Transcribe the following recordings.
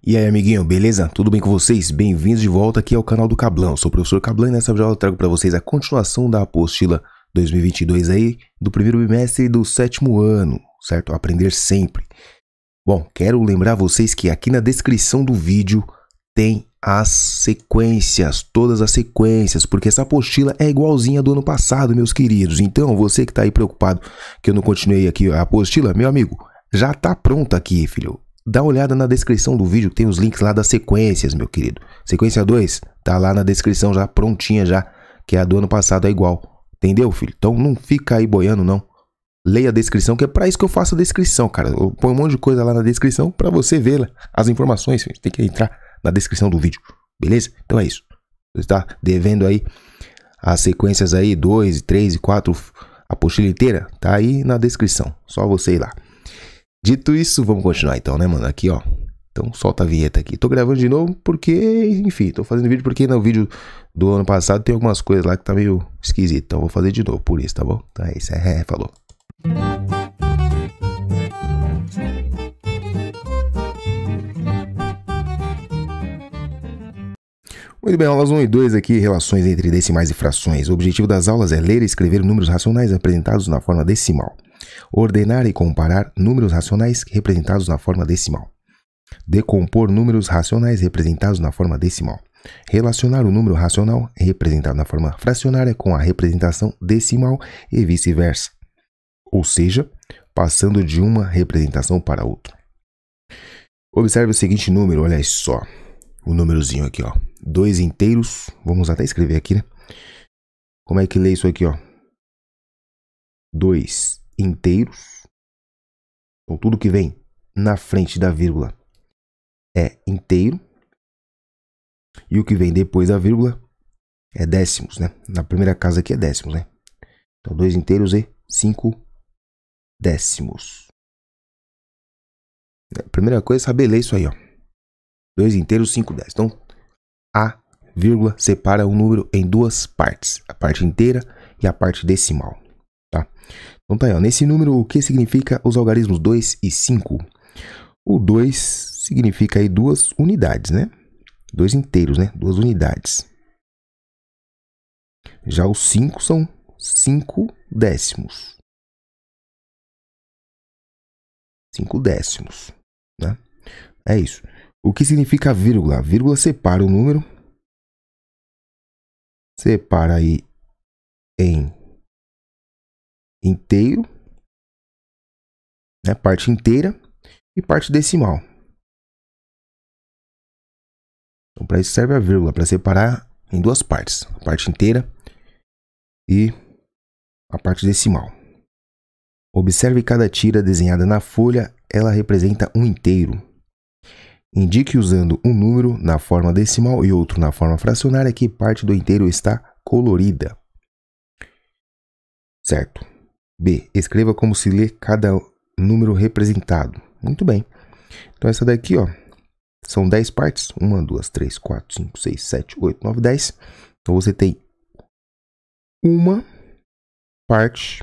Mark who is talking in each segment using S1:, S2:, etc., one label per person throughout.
S1: E aí, amiguinho, beleza? Tudo bem com vocês? Bem-vindos de volta aqui ao canal do Cablão. Sou o professor Cablão e nessa aula eu trago para vocês a continuação da apostila 2022 aí, do primeiro bimestre do sétimo ano, certo? Aprender sempre. Bom, quero lembrar vocês que aqui na descrição do vídeo tem as sequências, todas as sequências, porque essa apostila é igualzinha do ano passado, meus queridos. Então, você que está aí preocupado que eu não continuei aqui a apostila, meu amigo, já tá pronta aqui, filho. Dá uma olhada na descrição do vídeo, tem os links lá das sequências, meu querido. Sequência 2, tá lá na descrição já prontinha já, que é a do ano passado é igual. Entendeu, filho? Então não fica aí boiando não. Leia a descrição, que é para isso que eu faço a descrição, cara. Eu ponho um monte de coisa lá na descrição para você ver as informações, filho. Tem que entrar na descrição do vídeo, beleza? Então é isso. Você está devendo aí as sequências aí 2, 3 e 4, a apostila inteira, tá aí na descrição. Só você ir lá. Dito isso, vamos continuar então, né, mano? Aqui, ó. Então solta a vinheta aqui. Tô gravando de novo porque, enfim, tô fazendo vídeo porque no vídeo do ano passado tem algumas coisas lá que tá meio esquisito. Então vou fazer de novo por isso, tá bom? Então é isso. É, falou. Muito bem, aulas 1 e 2 aqui, relações entre decimais e frações. O objetivo das aulas é ler e escrever números racionais apresentados na forma decimal. Ordenar e comparar números racionais representados na forma decimal. Decompor números racionais representados na forma decimal. Relacionar o número racional representado na forma fracionária com a representação decimal e vice-versa. Ou seja, passando de uma representação para outra. Observe o seguinte número, olha só. O númerozinho aqui, ó. Dois inteiros. Vamos até escrever aqui, né? Como é que lê isso aqui, ó? Dois inteiros. Então, tudo que vem na frente da vírgula é inteiro. E o que vem depois da vírgula é décimos, né? Na primeira casa aqui é décimos, né? Então, dois inteiros e cinco décimos. A primeira coisa é saber ler isso aí, ó. Dois inteiros, cinco décimos. Então, a vírgula separa o número em duas partes. A parte inteira e a parte decimal, tá? Então tá aí, ó. Nesse número, o que significa os algarismos 2 e 5? O 2 significa aí duas unidades, né? Dois inteiros, né? Duas unidades. Já os 5 são 5 décimos. 5 décimos, né? É isso. O que significa vírgula? A vírgula separa o número. Separa aí em inteiro, né, parte inteira e parte decimal. Então, para isso serve a vírgula, para separar em duas partes, a parte inteira e a parte decimal. Observe cada tira desenhada na folha, ela representa um inteiro. Indique usando um número na forma decimal e outro na forma fracionária que parte do inteiro está colorida. Certo. B. Escreva como se lê cada número representado. Muito bem. Então, essa daqui, ó, são 10 partes. 1, 2, 3, 4, 5, 6, 7, 8, 9, 10. Então, você tem uma parte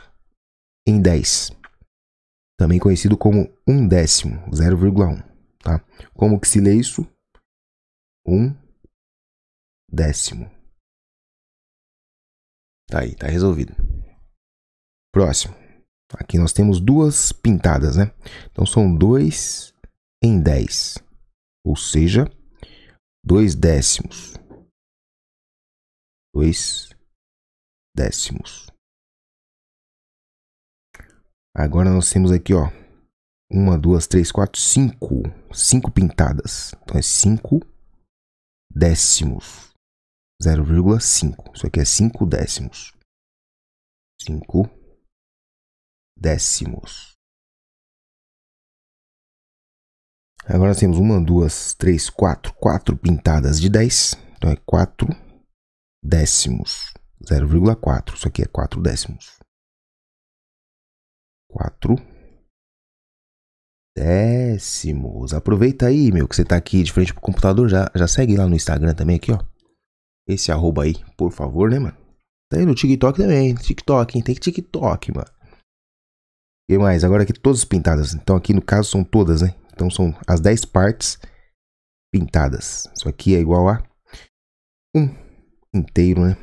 S1: em 10. Também conhecido como um décimo, 0,1. Tá? Como que se lê isso? Um décimo. Tá aí, tá resolvido. Próximo. Aqui nós temos duas pintadas, né? Então são 2 em 10. Ou seja, 2 décimos. 2 décimos. Agora nós temos aqui, ó. 1, 2, 3, 4, 5. 5 pintadas. Então é 5 décimos. 0,5. Isso aqui é 5 décimos. 5 décimos. Agora nós temos uma, duas, três, quatro, quatro pintadas de 10. Então é 4 décimos. 0,4. Isso aqui é 4 décimos. 4 décimos. Aproveita aí, meu, que você tá aqui de frente pro computador. Já, já segue lá no Instagram também aqui, ó. Esse arroba aí, por favor, né, mano? Tá aí no TikTok também. TikTok, hein? Tem TikTok, mano. E mais? Agora aqui todas pintadas. Então aqui no caso são todas, né? Então são as 10 partes pintadas. Isso aqui é igual a 1 inteiro, né?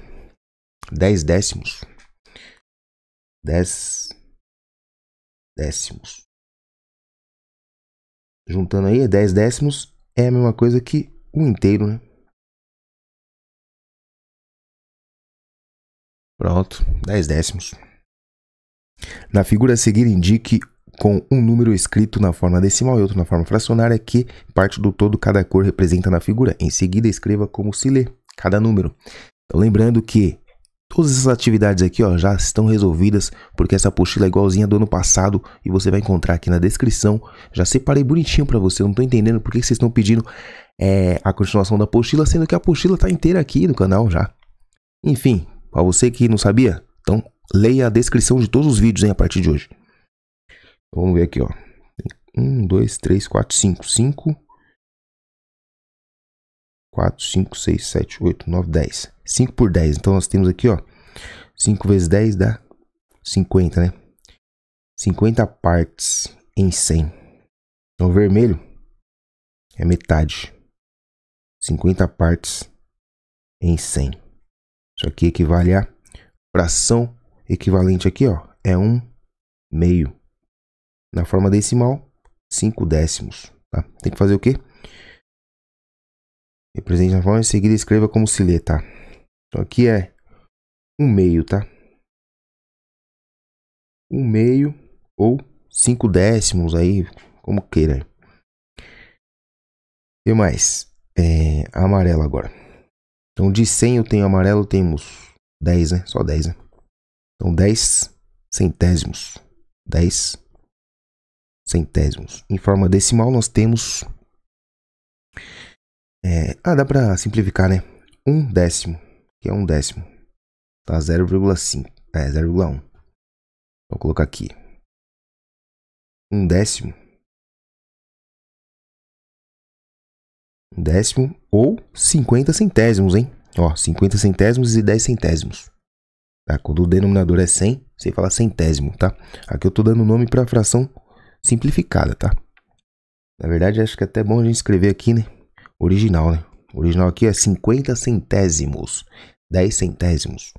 S1: 10 décimos. 10 décimos. Juntando aí, 10 décimos é a mesma coisa que 1 inteiro, né? Pronto, 10 décimos. Na figura a seguir, indique com um número escrito na forma decimal e outro na forma fracionária que parte do todo cada cor representa na figura. Em seguida, escreva como se lê cada número. Então, lembrando que todas essas atividades aqui ó, já estão resolvidas, porque essa apostila é igualzinha do ano passado e você vai encontrar aqui na descrição. Já separei bonitinho para você, eu não estou entendendo por que vocês estão pedindo é, a continuação da apostila, sendo que a apostila está inteira aqui no canal já. Enfim, para você que não sabia, então leia a descrição de todos os vídeos hein, a partir de hoje. Vamos ver aqui, ó. 1, 2, 3, 4, 5. 5, 4, 5, 6, 7, 8, 9, 10. 5 por 10. Então nós temos aqui, ó. 5 vezes 10 dá 50, né? 50 partes em 100. Então vermelho é metade. 50 partes em 100. Isso aqui equivale a fração equivalente aqui, ó, é 1 meio. Na forma decimal, 5 décimos. Tá? Tem que fazer o quê? Represente na forma em seguida escreva como se lê, tá? Então aqui é 1 meio, tá? 1 meio ou 5 décimos aí, como queira. E mais? É, amarelo agora. Então de 100 eu tenho amarelo, temos 10, né? Só 10, né? Então 10 centésimos. 10 centésimos. Em forma decimal, nós temos. É, ah, dá para simplificar, né? Um décimo, que é um décimo. Tá 0,5. É, 0,1. Vou colocar aqui. Um décimo. Um décimo ou 50 centésimos, hein? Ó, 50 centésimos e 10 centésimos. Tá? Quando o denominador é 100, você fala centésimo, tá? Aqui eu tô dando nome para fração simplificada, tá? Na verdade, acho que é até bom a gente escrever aqui, né? Original, né? O original aqui é 50 centésimos. 10 centésimos.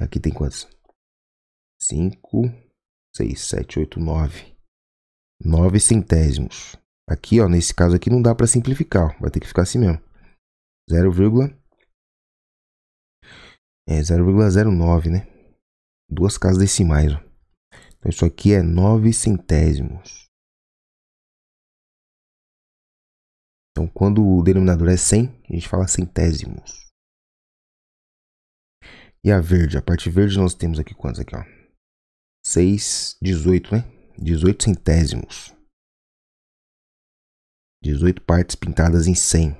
S1: Aqui tem quantos? 5, 6, 7, 8, 9. 9 centésimos. Aqui, ó, nesse caso aqui não dá para simplificar. Ó. Vai ter que ficar assim mesmo. 0, é 0,09, né? Duas casas decimais, ó. Então isso aqui é 9 centésimos. Então quando o denominador é 100, a gente fala centésimos. E a verde, a parte verde nós temos aqui quantos aqui, ó? 6, 18, né? 18 centésimos. 18 partes pintadas em 100.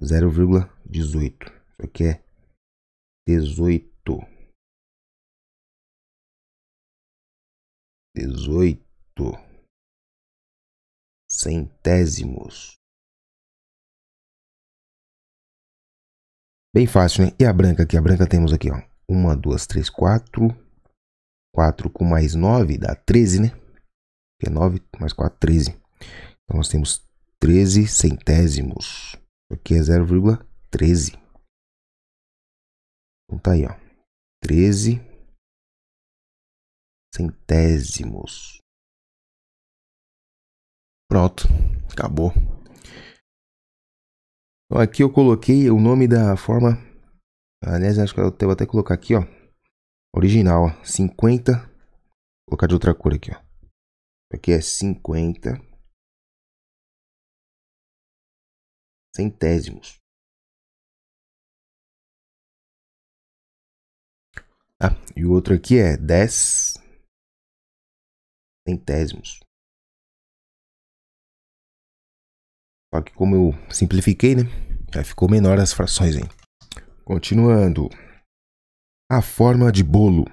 S1: 0,18. Isso aqui é 18. dezoito centésimos. Bem fácil, né? E a branca aqui? A branca temos aqui, ó. Uma, duas, três, quatro. Quatro com mais nove dá treze, né? Que é nove mais quatro, treze. Então nós temos treze centésimos. Aqui é 0,13. Então tá aí, ó. Treze centésimos. Pronto, acabou. Então, aqui eu coloquei o nome da forma. Aliás, acho que eu devo até colocar aqui, ó. Original, ó. 50. Vou colocar de outra cor aqui, ó. Aqui é 50 centésimos. Ah, e o outro aqui é 10 centésimos. Só que como eu simplifiquei, né? Já ficou menor as frações, hein? Continuando. A forma de bolo.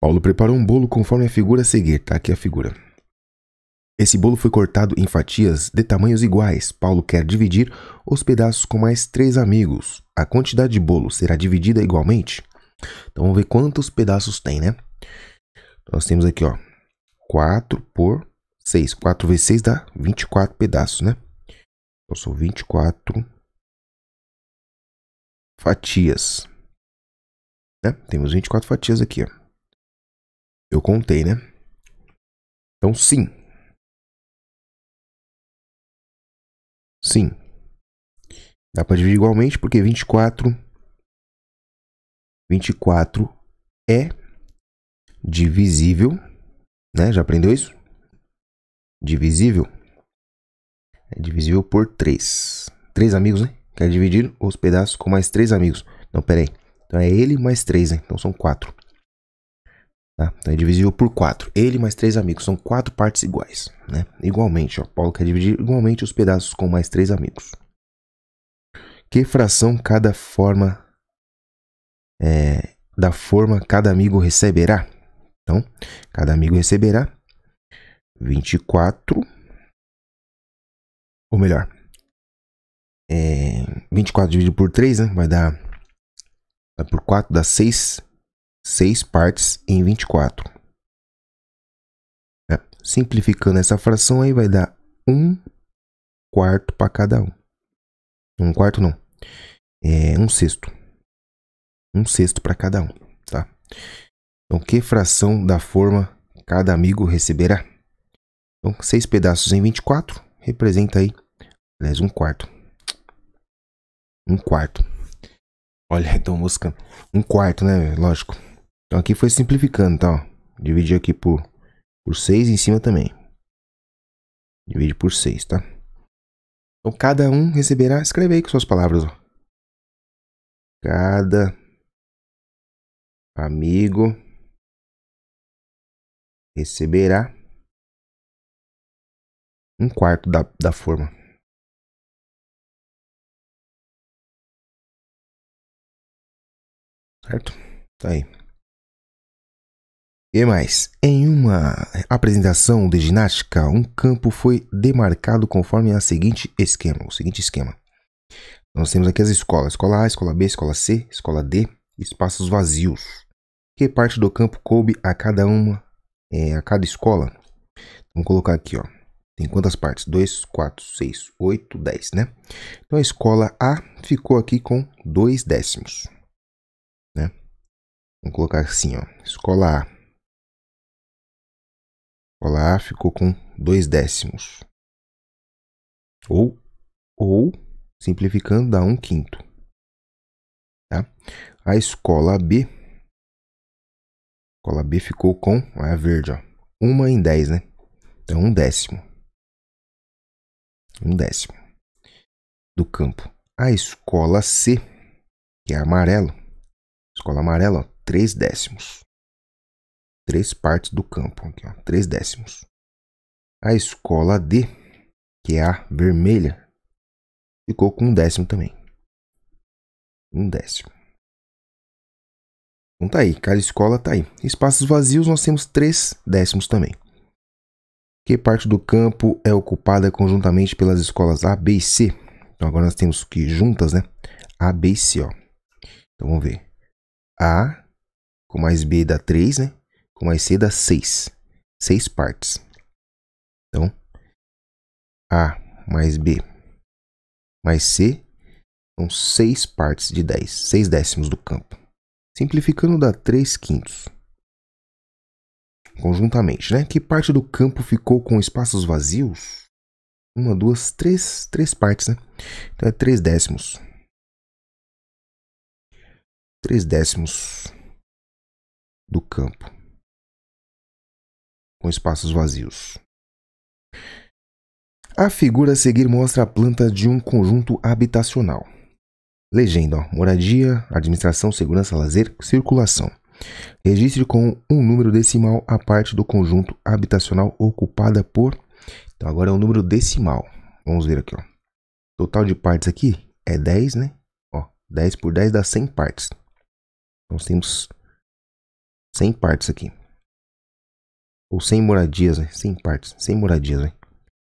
S1: Paulo preparou um bolo conforme a figura a seguir. Tá aqui a figura. Esse bolo foi cortado em fatias de tamanhos iguais. Paulo quer dividir os pedaços com mais três amigos. A quantidade de bolo será dividida igualmente? Então vamos ver quantos pedaços tem, né? Nós temos aqui, ó, 4 por 6. 4 vezes 6 dá 24 pedaços, né? Então são 24 fatias. Né? Temos 24 fatias aqui, ó. Eu contei, né? Então, sim. Sim. Dá para dividir igualmente, porque 24... 24 é divisível, né? Já aprendeu isso? Divisível é divisível por 3. 3 amigos, né? Quer dividir os pedaços com mais 3 amigos. Não, pera aí. Então é ele mais 3, né? Então são 4. Tá? Então é divisível por 4. Ele mais 3 amigos. São 4 partes iguais, né? Igualmente, ó. Paulo quer dividir igualmente os pedaços com mais 3 amigos. Que fração cada forma... É, da forma cada amigo receberá? Então, cada amigo receberá 24 ou melhor, é, 24 dividido por 3, né? Vai dar. Vai por 4, dá 6. 6 partes em 24. É, simplificando essa fração aí, vai dar 1 quarto para cada um. Um quarto não. É um sexto. Um sexto para cada um, tá? Então, que fração da forma cada amigo receberá? Então, 6 pedaços em 24 representa aí, aliás, um quarto. Um quarto. Olha, então música. Um quarto, né? Lógico. Então aqui foi simplificando, tá? Ó. Dividi aqui por, por 6 em cima também. Divide por 6, tá? Então cada um receberá. Escreve aí com suas palavras, ó. Cada amigo receberá um quarto da, da forma. Certo? Tá aí. E mais, em uma apresentação de ginástica, um campo foi demarcado conforme a seguinte esquema, o seguinte esquema. Nós temos aqui as escolas, escola A, escola B, escola C, escola D, espaços vazios. Que parte do campo coube a cada uma, é, a cada escola? Vamos colocar aqui, ó. Tem quantas partes? 2, 4, 6, 8, 10, né? Então a escola A ficou aqui com 2 décimos. Né? Vamos colocar assim, ó. Escola A. Escola A ficou com 2 décimos. Ou, ou, simplificando, dá 1 um quinto. Tá? A escola B. A escola B ficou com, a verde, ó. 1 em 10, né? Então, 1 um décimo um décimo do campo. A escola C, que é amarelo, escola amarela, ó, três décimos. Três partes do campo, aqui, ó, três décimos. A escola D, que é a vermelha, ficou com um décimo também. Um décimo. Então tá aí, cada escola tá aí. Espaços vazios nós temos três décimos também. Que parte do campo é ocupada conjuntamente pelas escolas A, B e C? Então agora nós temos que juntas, né? A, B e C, ó. Então vamos ver. A com mais B dá 3, né? Com mais C dá 6. 6 partes. Então, A mais B mais C são 6 partes de 10. 6 décimos do campo. Simplificando dá 3 quintos conjuntamente, né? Que parte do campo ficou com espaços vazios? Uma, duas, três, três partes, né? Então é três décimos. Três décimos do campo com espaços vazios. A figura a seguir mostra a planta de um conjunto habitacional. Legenda: ó, moradia, administração, segurança, lazer, circulação. Registre com um número decimal a parte do conjunto habitacional ocupada por. Então agora é o um número decimal. Vamos ver aqui, ó. Total de partes aqui é 10, né? Ó, 10 por 10 dá 100 partes. Nós temos 100 partes aqui. Ou 100 moradias, né? 100 partes. 100 moradias, né?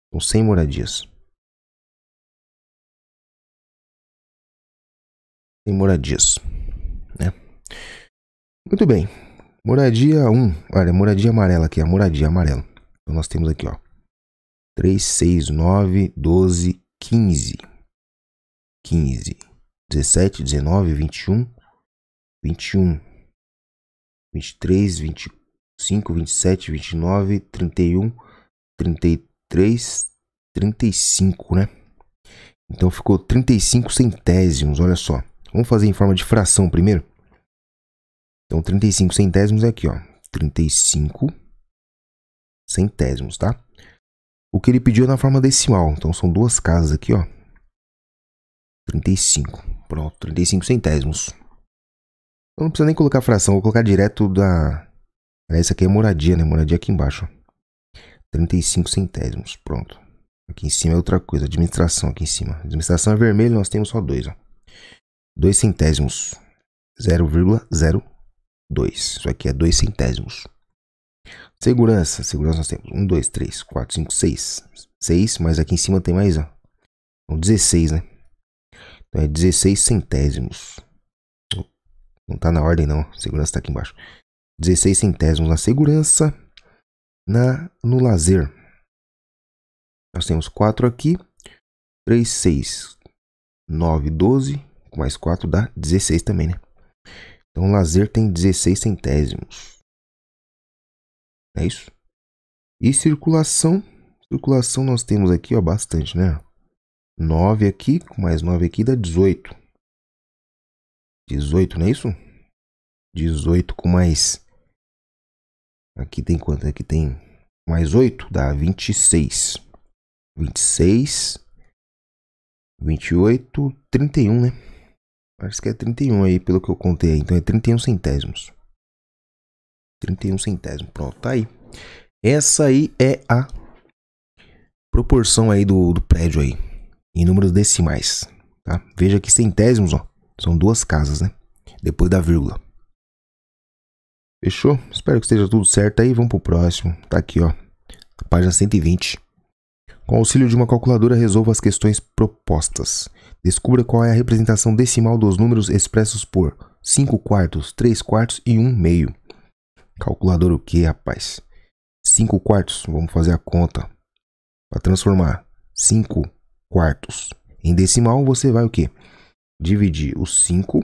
S1: Então 100 moradias. 100 moradias, né? Muito bem. Moradia 1. Olha, moradia amarela aqui, a moradia amarela. Então nós temos aqui, ó. 3, 6, 9, 12, 15, 15, 17, 19, 21, 21, 23, 25, 27, 29, 31, 33, 35, né? Então ficou 35 centésimos, olha só. Vamos fazer em forma de fração primeiro? Então 35 centésimos é aqui, ó. 35 centésimos, tá? O que ele pediu é na forma decimal. Então são duas casas aqui, ó. 35. Pronto, 35 centésimos. Eu não precisa nem colocar fração, vou colocar direto da. Essa aqui é moradia, né? Moradia aqui embaixo. Ó. 35 centésimos. Pronto. Aqui em cima é outra coisa. Administração aqui em cima. Administração é vermelho, nós temos só dois, ó. 2 centésimos. 0,02. Isso aqui é 2 centésimos. Segurança. Segurança nós temos 1, 2, 3, 4, 5, 6. 6, mas aqui em cima tem mais, ó. Então 16, né? Então é 16 centésimos. Não tá na ordem não. Segurança tá aqui embaixo. 16 centésimos na segurança. Na, no lazer. Nós temos 4 aqui. 3, 6, 9, 12. Com mais 4 dá 16 também, né? Então lazer tem 16 centésimos. É isso? E circulação. Circulação nós temos aqui, ó, bastante, né? 9 aqui, com mais 9 aqui dá 18. 18, não é isso? 18 com mais. Aqui tem quanto? Aqui tem mais 8, dá 26. 26, 28, 31, né? Parece que é 31 aí, pelo que eu contei. Então é 31 centésimos. 31 centésimos. Pronto, tá aí. Essa aí é a proporção aí do, do prédio aí. Em números decimais. Tá? Veja que centésimos, ó. São duas casas, né? Depois da vírgula. Fechou? Espero que esteja tudo certo aí. Vamos pro próximo. Tá aqui, ó. Página 120. Com auxílio de uma calculadora, resolva as questões propostas. Descubra qual é a representação decimal dos números expressos por 5 quartos, 3 quartos e 1 meio. Calculadora o que, rapaz? 5 quartos, vamos fazer a conta. Para transformar 5 quartos em decimal, você vai o quê? Dividir o 5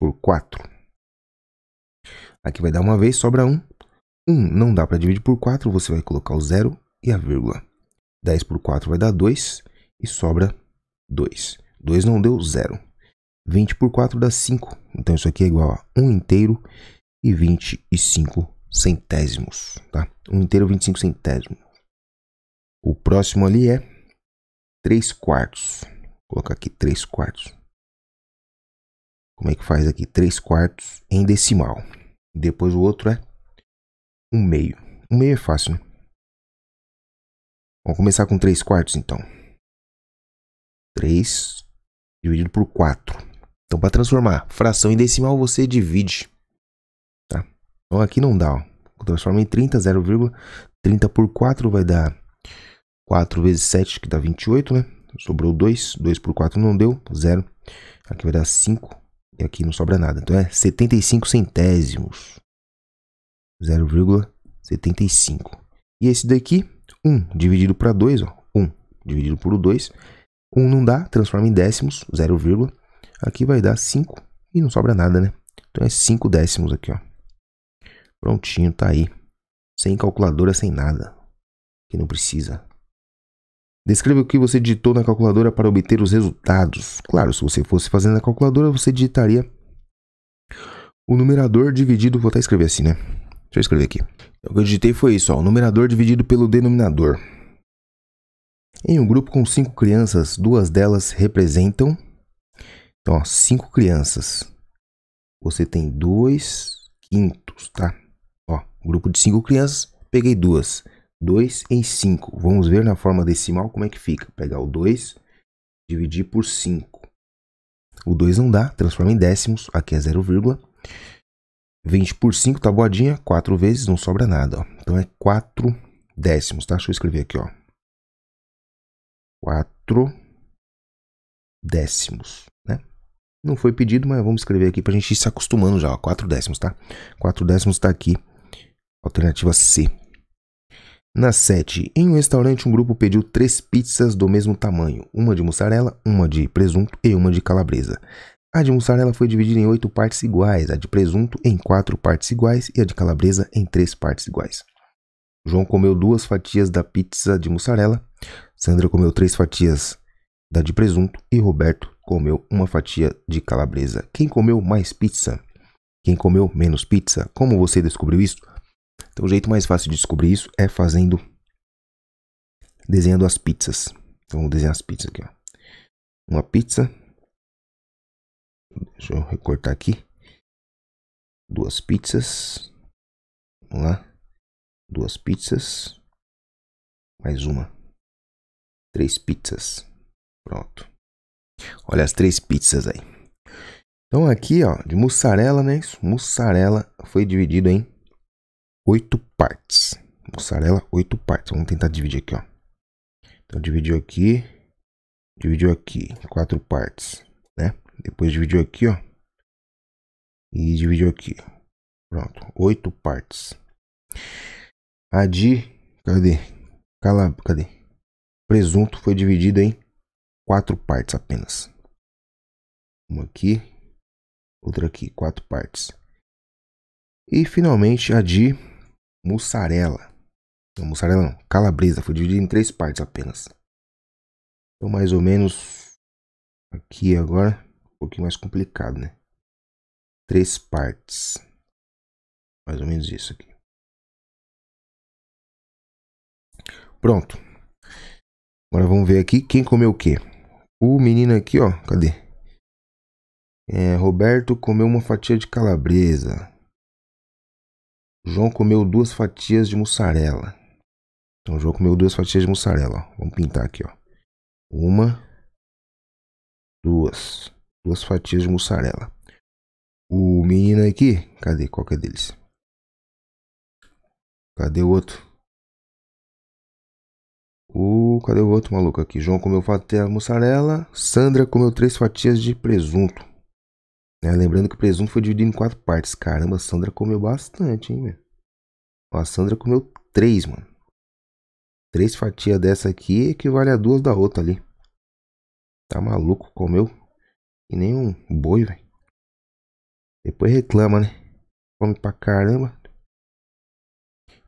S1: por 4. Aqui vai dar uma vez, sobra 1. 1 não dá para dividir por 4, você vai colocar o zero e a vírgula. 10 por 4 vai dar 2 e sobra 2. 2 não deu 0. 20 por 4 dá 5. Então isso aqui é igual a 1 inteiro e 25 centésimos. Tá? 1 inteiro e 25 centésimos. O próximo ali é 3 quartos. Vou colocar aqui 3 quartos. Como é que faz aqui? 3 quartos em decimal. Depois o outro é 1 meio. 1 meio é fácil, né? Vamos começar com 3 quartos, então. 3 dividido por 4. Então, para transformar fração em decimal, você divide. Tá? Então, aqui não dá. Ó. Transforma em 30, 0,30 por 4 vai dar 4 vezes 7, que dá 28, né? Sobrou 2. 2 por 4 não deu, 0. Aqui vai dar 5. E aqui não sobra nada. Então, é 75 centésimos. 0,75. E esse daqui 1 dividido para 2, ó, 1 dividido por 2. 1 não dá, transforma em décimos, 0, aqui vai dar 5 e não sobra nada, né? Então é 5 décimos aqui, ó. Prontinho, tá aí. Sem calculadora, sem nada. Que não precisa. Descreva o que você digitou na calculadora para obter os resultados. Claro, se você fosse fazendo na calculadora, você digitaria o numerador dividido. Vou até escrever assim, né? Deixa eu escrever aqui. O que eu digitei foi isso, ó, o numerador dividido pelo denominador. Em um grupo com cinco crianças, duas delas representam. Então, ó, cinco crianças. Você tem dois quintos, tá? Ó, grupo de cinco crianças, peguei duas. 2 em 5. Vamos ver na forma decimal como é que fica. Pegar o 2, dividir por 5. O 2 não dá, transforma em décimos. Aqui é 0, 20 por 5, tabuadinha, 4 vezes, não sobra nada. Ó. Então é 4 décimos, tá? Deixa eu escrever aqui, ó. 4 décimos, né? Não foi pedido, mas vamos escrever aqui pra gente ir se acostumando já, ó. 4 décimos, tá? 4 décimos tá aqui, alternativa C. Na 7, em um restaurante, um grupo pediu três pizzas do mesmo tamanho: uma de mussarela, uma de presunto e uma de calabresa. A de mussarela foi dividida em oito partes iguais, a de presunto em quatro partes iguais e a de calabresa em três partes iguais. João comeu duas fatias da pizza de mussarela, Sandra comeu três fatias da de presunto e Roberto comeu uma fatia de calabresa. Quem comeu mais pizza? Quem comeu menos pizza? Como você descobriu isso? Então, o jeito mais fácil de descobrir isso é fazendo. desenhando as pizzas. Então, vamos desenhar as pizzas aqui, ó. Uma pizza. Deixa eu recortar aqui. Duas pizzas. Vamos lá. Duas pizzas. Mais uma. Três pizzas. Pronto. Olha as três pizzas aí. Então aqui, ó, de mussarela, né? Mussarela foi dividido em oito partes. Mussarela, oito partes. Vamos tentar dividir aqui, ó. Então, dividiu aqui. Dividiu aqui. Quatro partes, né? Depois dividiu aqui, ó. E dividiu aqui. Pronto. Oito partes. A de... Cadê? Cala... Cadê? Presunto foi dividido em quatro partes apenas. Uma aqui. Outra aqui. Quatro partes. E finalmente a de mussarela. Não, mussarela não, calabresa. Foi dividido em três partes apenas. Então, mais ou menos aqui agora, pouquinho mais complicado, né? Três partes. Mais ou menos isso aqui. Pronto. Agora vamos ver aqui quem comeu o quê. O menino aqui, ó, cadê? É, Roberto comeu uma fatia de calabresa. João comeu duas fatias de mussarela. Então, João comeu duas fatias de mussarela. Ó. Vamos pintar aqui, ó. Uma, duas. Duas fatias de mussarela. O menino aqui, cadê? Qual que é deles? Cadê o outro? O, cadê o outro maluco aqui? João comeu fatia de mussarela. Sandra comeu três fatias de presunto. Né? Lembrando que o presunto foi dividido em quatro partes. Caramba, a Sandra comeu bastante, hein, meu? a Sandra comeu três, mano. Três fatias dessa aqui equivale a duas da outra ali. Tá maluco? Comeu que nem um boi, velho. Depois reclama, né? Come pra caramba.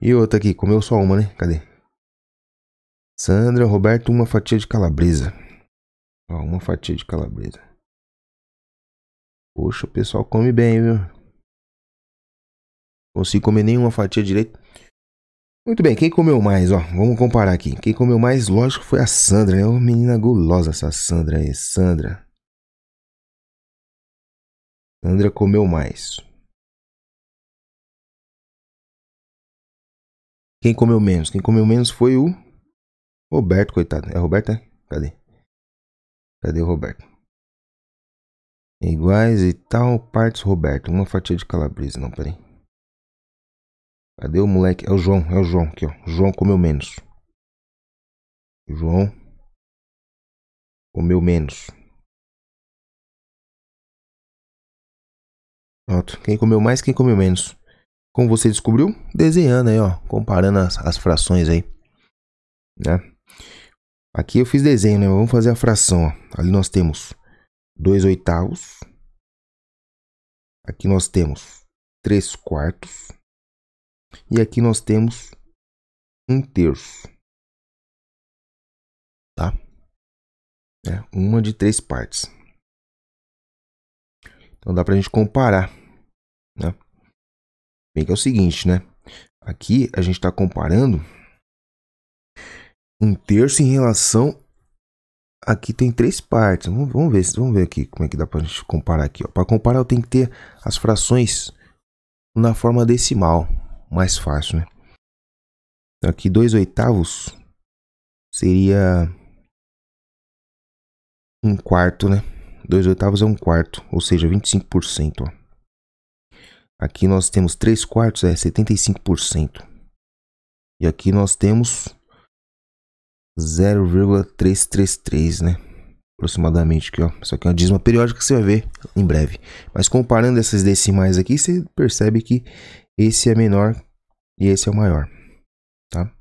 S1: E outra aqui, comeu só uma, né? Cadê? Sandra, Roberto, uma fatia de calabresa. Ó, uma fatia de calabresa. Poxa, o pessoal come bem, viu? Consigo comer nenhuma fatia direito. Muito bem, quem comeu mais, ó? Vamos comparar aqui. Quem comeu mais, lógico, foi a Sandra, né? Ô, menina gulosa essa Sandra aí, Sandra. Sandra comeu mais. Quem comeu menos? Quem comeu menos foi o Roberto, coitado. É Roberto, é? Cadê? Cadê o Roberto? Iguais e tal, partes Roberto. Uma fatia de calabresa. Não, peraí. Cadê o moleque? É o João, é o João aqui, ó. João comeu menos. João comeu menos. Pronto. Quem comeu mais, quem comeu menos. Como você descobriu? Desenhando aí, ó. Comparando as, as frações aí. Né? Aqui eu fiz desenho, né? Vamos fazer a fração, ó. Ali nós temos 2 oitavos. Aqui nós temos 3 quartos. E aqui nós temos 1 um terço. Tá? É, uma de três partes. Então dá pra gente comparar. Né? Bem que é o seguinte, né? Aqui a gente está comparando um terço em relação aqui tem três partes. Vamos, ver, vamos ver aqui como é que dá para a gente comparar aqui. Para comparar, eu tenho que ter as frações na forma decimal, mais fácil, né? Aqui dois oitavos seria um quarto, né? Dois oitavos é um quarto, ou seja, 25%. Ó. Aqui nós temos três quartos, é 75%. E aqui nós temos 0,333, né? Aproximadamente aqui, ó. Isso aqui é uma dízima periódica que você vai ver em breve. Mas comparando essas decimais aqui, você percebe que esse é menor e esse é o maior, tá?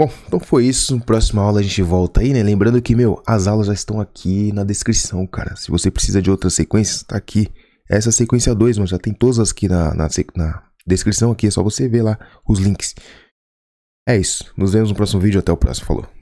S1: Bom, então foi isso. Próxima aula a gente volta aí, né? Lembrando que, meu, as aulas já estão aqui na descrição, cara. Se você precisa de outras sequências, tá aqui. Essa sequência 2, mas já tem todas aqui na, na, na descrição aqui. É só você ver lá os links. É isso. Nos vemos no próximo vídeo. Até o próximo. Falou.